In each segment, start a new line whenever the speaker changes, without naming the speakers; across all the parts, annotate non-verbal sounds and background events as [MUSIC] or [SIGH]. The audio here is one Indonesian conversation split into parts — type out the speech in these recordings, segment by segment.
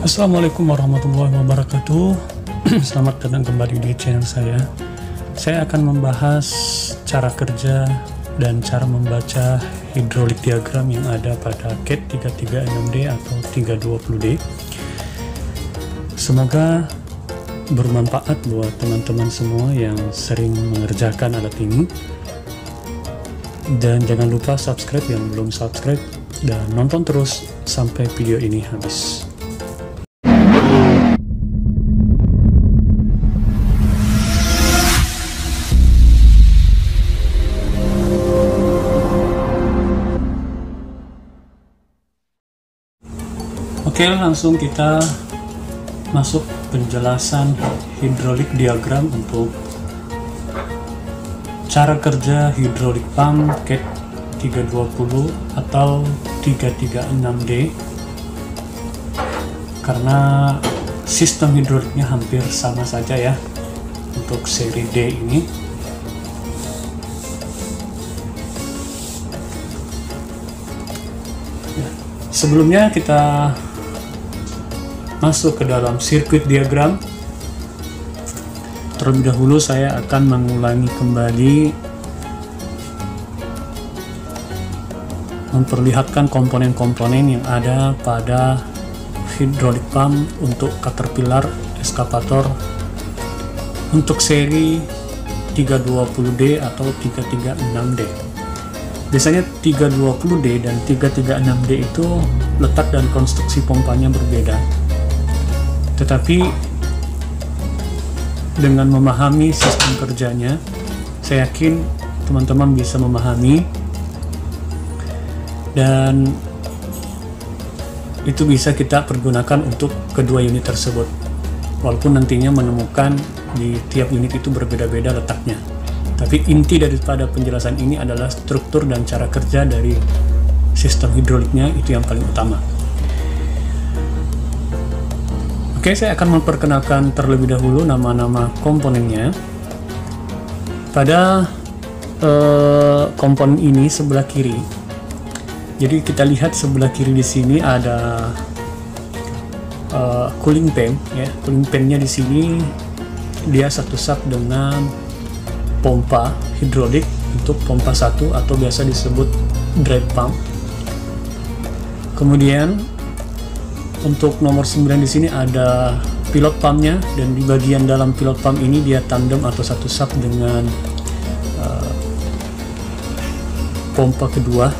Assalamualaikum warahmatullahi wabarakatuh. [CLEARS THROAT] Selamat datang kembali di channel saya. Saya akan membahas cara kerja dan cara membaca hidrolik diagram yang ada pada CAT 336D atau 320D Semoga bermanfaat buat teman-teman semua yang sering mengerjakan alat ini. Dan jangan lupa subscribe yang belum subscribe dan nonton terus sampai video ini habis Oke, langsung kita masuk penjelasan hidrolik diagram untuk cara kerja hidrolik pump CAT 320 atau 336D karena sistem hidroliknya hampir sama saja ya untuk seri D ini. Ya, sebelumnya kita masuk ke dalam sirkuit diagram. Terlebih dahulu saya akan mengulangi kembali memperlihatkan komponen-komponen yang ada pada hydraulic pump untuk caterpillar eskavator untuk seri 320D atau 336D biasanya 320D dan 336D itu letak dan konstruksi pompanya berbeda tetapi dengan memahami sistem kerjanya, saya yakin teman-teman bisa memahami dan itu bisa kita pergunakan untuk kedua unit tersebut. Walaupun nantinya menemukan di tiap unit itu berbeda-beda letaknya. Tapi inti daripada penjelasan ini adalah struktur dan cara kerja dari sistem hidroliknya itu yang paling utama. Oke, saya akan memperkenalkan terlebih dahulu nama-nama komponennya. Pada uh, komponen ini sebelah kiri, jadi kita lihat sebelah kiri di sini ada uh, cooling pan, ya. Cooling pannya di sini dia satu sak dengan pompa hidrolik untuk pompa satu atau biasa disebut drive pump. Kemudian untuk nomor 9 di sini ada pilot pumpnya dan di bagian dalam pilot pump ini dia tandem atau satu sub dengan uh, pompa kedua.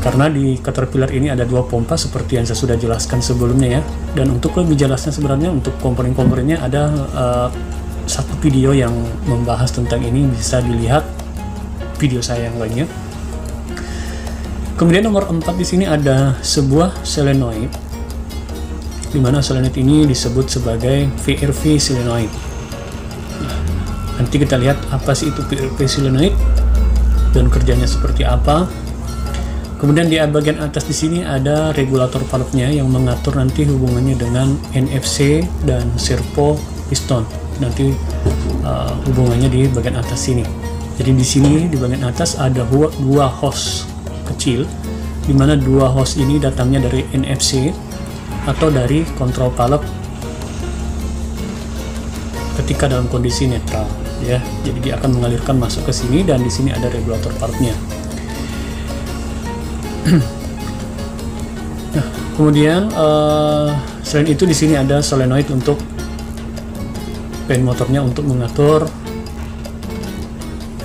Karena di Caterpillar ini ada dua pompa seperti yang saya sudah jelaskan sebelumnya ya. Dan untuk lebih jelasnya sebenarnya untuk komponen-komponennya ada uh, satu video yang membahas tentang ini. Bisa dilihat video saya yang lainnya Kemudian nomor 4 di sini ada sebuah solenoid di mana solenoid ini disebut sebagai VRV solenoid. Nah, nanti kita lihat apa sih itu VRV solenoid dan kerjanya seperti apa. Kemudian di bagian atas di sini ada regulator valve-nya yang mengatur nanti hubungannya dengan NFC dan servo piston. Nanti uh, hubungannya di bagian atas sini. Jadi di sini di bagian atas ada dua, hose kecil di mana dua host ini datangnya dari NFC atau dari kontrol valve ketika dalam kondisi netral ya. Jadi dia akan mengalirkan masuk ke sini dan di sini ada regulator valve-nya [CLEARS THROAT] nah kemudian uh, selain itu di sini ada solenoid untuk pen motornya untuk mengatur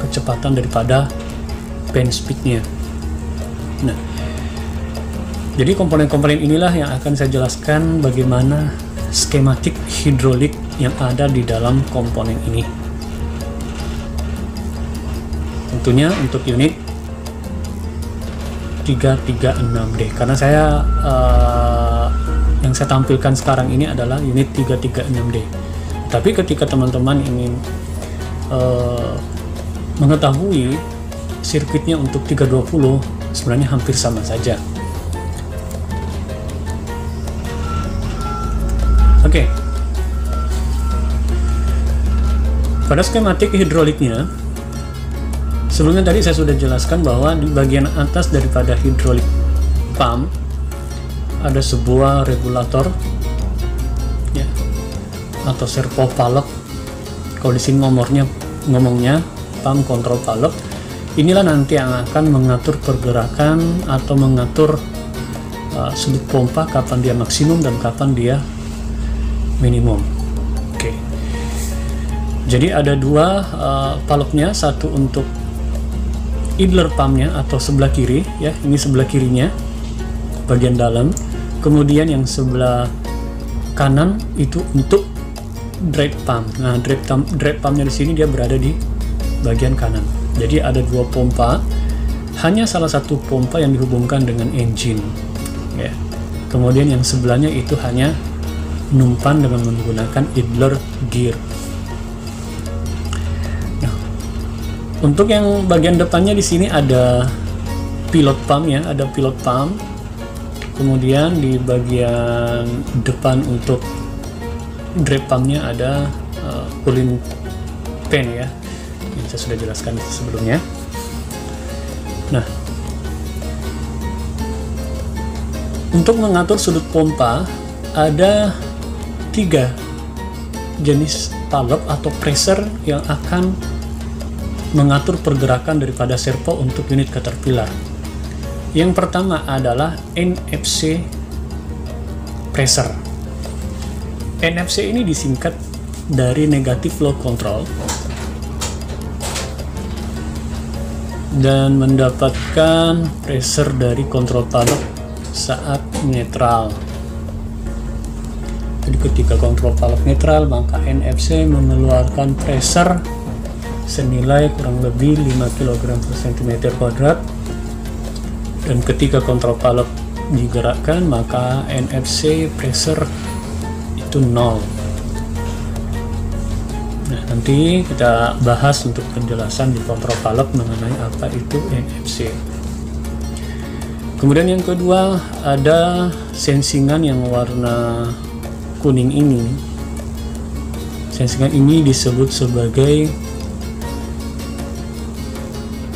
kecepatan daripada pen speednya jadi komponen-komponen inilah yang akan saya jelaskan bagaimana skematik hidrolik yang ada di dalam komponen ini. Tentunya untuk unit 336D karena saya uh, yang saya tampilkan sekarang ini adalah unit 336D. Tapi ketika teman-teman ingin uh, mengetahui sirkuitnya untuk 320 sebenarnya hampir sama saja. Pada skematik hidroliknya, sebelumnya tadi saya sudah jelaskan bahwa di bagian atas daripada hidrolik pump ada sebuah regulator ya atau servo valve kalau di sini nomornya ngomongnya pump control valve inilah nanti yang akan mengatur pergerakan atau mengatur uh, sudut pompa kapan dia maksimum dan kapan dia minimum. Jadi ada dua uh, valve-nya satu untuk idler pumpnya atau sebelah kiri ya ini sebelah kirinya bagian dalam kemudian yang sebelah kanan itu untuk drape pump nah drape, drape pumpnya di sini dia berada di bagian kanan jadi ada dua pompa, hanya salah satu pompa yang dihubungkan dengan engine. Ya. Kemudian yang sebelahnya itu hanya numpan dengan menggunakan idler gear. Untuk yang bagian depannya di sini ada pilot pump ya, ada pilot pump. Kemudian di bagian depan untuk drip pumpnya ada uh, cooling pan ya yang saya sudah jelaskan sebelumnya. Nah, untuk mengatur sudut pompa ada tiga jenis valve atau pressure yang akan mengatur pergerakan daripada servo untuk unit caterpillar. Yang pertama adalah NFC pressure. NFC ini disingkat dari negative flow control dan mendapatkan pressure dari kontrol valve saat netral jadi ketika kontrol valve netral maka NFC mengeluarkan pressure senilai kurang lebih 5 kg per cm kuadrat dan ketika kontrol valve digerakkan maka NFC pressure itu nol Nah, nanti kita bahas untuk penjelasan di kontrol valve mengenai apa itu NFC. Kemudian yang kedua ada sensingan yang warna kuning ini. Sensingan ini disebut sebagai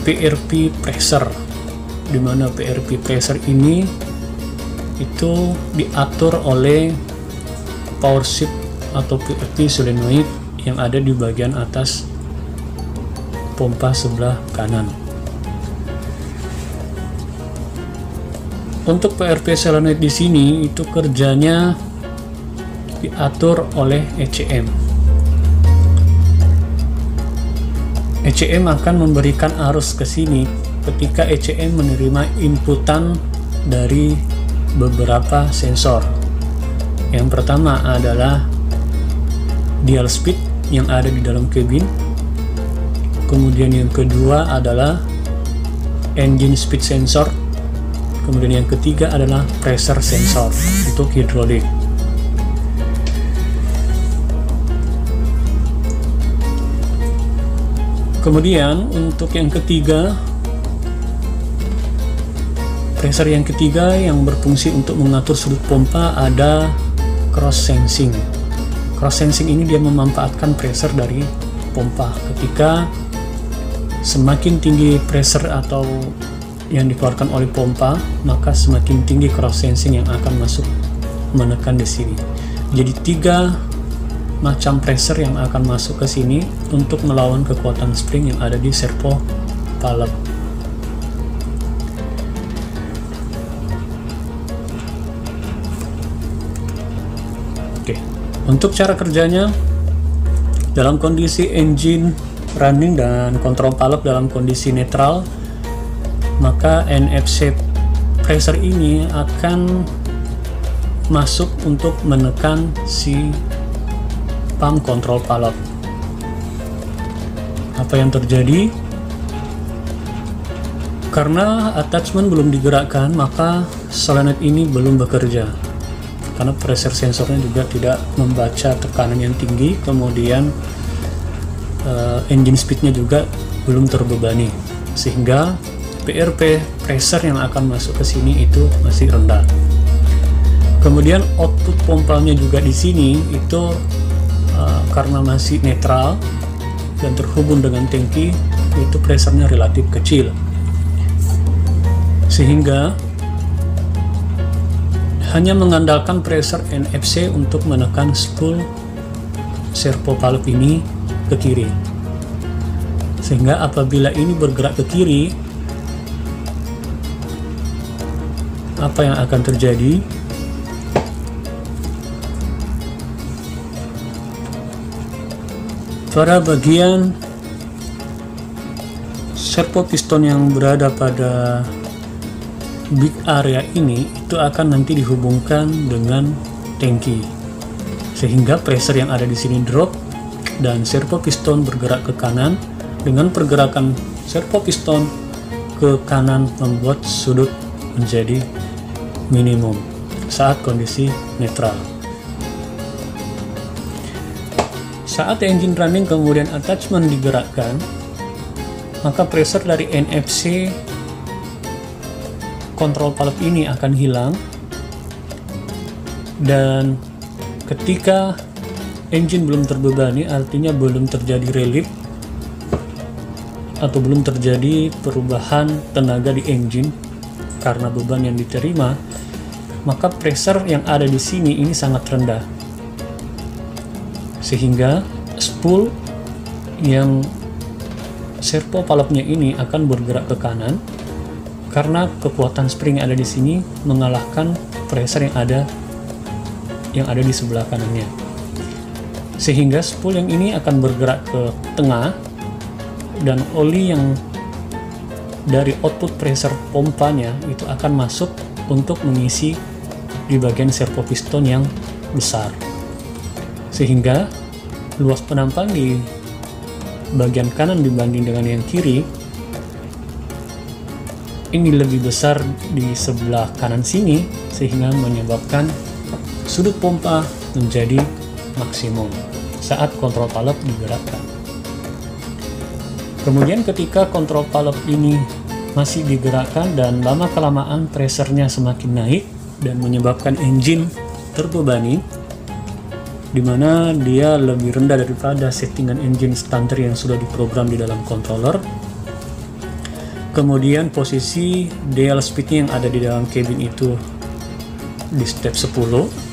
PRP pressure di mana PRP pressure ini itu diatur oleh power shift atau PRP solenoid yang ada di bagian atas pompa sebelah kanan. Untuk PRP solenoid di sini itu kerjanya diatur oleh ECM. ECM akan memberikan arus ke sini ketika ECM menerima inputan dari beberapa sensor. Yang pertama adalah dial speed yang ada di dalam cabin. Kemudian yang kedua adalah engine speed sensor. Kemudian yang ketiga adalah pressure sensor untuk hidrolik kemudian untuk yang ketiga pressure yang ketiga yang berfungsi untuk mengatur sudut pompa ada cross sensing. Cross sensing ini dia memanfaatkan pressure dari pompa. Ketika semakin tinggi pressure atau yang dikeluarkan oleh pompa maka semakin tinggi cross sensing yang akan masuk menekan di sini. Jadi tiga macam pressure yang akan masuk ke sini untuk melawan kekuatan spring yang ada di servo valve Untuk cara kerjanya, dalam kondisi engine running dan kontrol valve dalam kondisi netral, maka NFC pressure ini akan masuk untuk menekan si pump kontrol valve. Apa yang terjadi? Karena attachment belum digerakkan, maka solenoid ini belum bekerja karena pressure sensornya juga tidak membaca tekanan yang tinggi kemudian uh, engine speednya juga belum terbebani sehingga PRP pressure yang akan masuk ke sini itu masih rendah kemudian output pompanya juga di sini itu uh, karena masih netral dan terhubung dengan tangki itu pressure relatif kecil. Sehingga hanya mengandalkan pressure NFC untuk menekan spool servo valve ini ke kiri. Sehingga apabila ini bergerak ke kiri apa yang akan terjadi pada bagian servo piston yang berada pada big area ini itu akan nanti dihubungkan dengan tangki. Sehingga pressure yang ada di sini drop dan servo piston bergerak ke kanan. Dengan pergerakan servo piston ke kanan membuat sudut menjadi minimum saat kondisi netral saat engine running kemudian attachment digerakkan maka pressure dari NFC kontrol valve ini akan hilang. Dan ketika engine belum terbebani artinya belum terjadi relief atau belum terjadi perubahan tenaga di engine karena beban yang diterima maka pressure yang ada di sini ini sangat rendah sehingga spool yang servo valve-nya ini akan bergerak ke kanan karena kekuatan spring yang ada di sini mengalahkan pressure yang ada yang ada di sebelah kanannya. Sehingga spool yang ini akan bergerak ke tengah dan oli yang dari output pressure pompanya itu akan masuk untuk mengisi di bagian servo piston yang besar sehingga luas penampang di bagian kanan dibanding dengan yang kiri ini lebih besar di sebelah kanan sini sehingga menyebabkan sudut pompa menjadi maksimum saat kontrol valve digerakkan. Kemudian ketika kontrol valve ini masih digerakkan dan lama kelamaan pressernya semakin naik dan menyebabkan engine terbebani di mana dia lebih rendah daripada settingan engine standar yang sudah diprogram di dalam controller. Kemudian posisi dial speednya yang ada di dalam cabin itu di step 10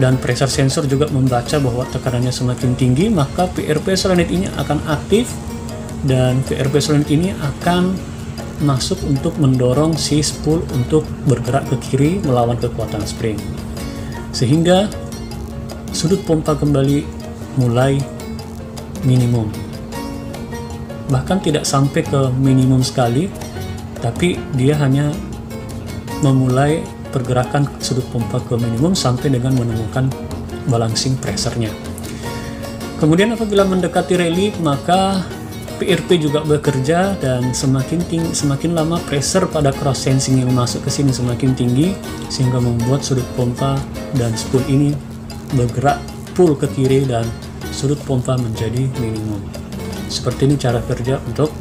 dan pressure sensor juga membaca bahwa tekanannya semakin tinggi maka PRP solenoid ini akan aktif dan PRP solenoid ini akan masuk untuk mendorong si spool untuk bergerak ke kiri melawan kekuatan spring. Sehingga sudut pompa kembali mulai minimum. Bahkan tidak sampai ke minimum sekali tapi dia hanya memulai pergerakan sudut pompa ke minimum sampai dengan menemukan balancing pressure-nya. Kemudian apabila mendekati relief maka PRP juga bekerja dan semakin tinggi, semakin lama pressure pada cross sensing yang masuk ke sini semakin tinggi sehingga membuat sudut pompa dan spool ini bergerak pull ke kiri dan sudut pompa menjadi minimum. Seperti ini cara kerja untuk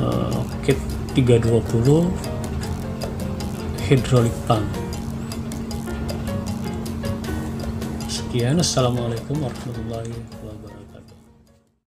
uh, kit 320 hydraulic pump. Sekian. Assalamualaikum warahmatullahi wabarakatuh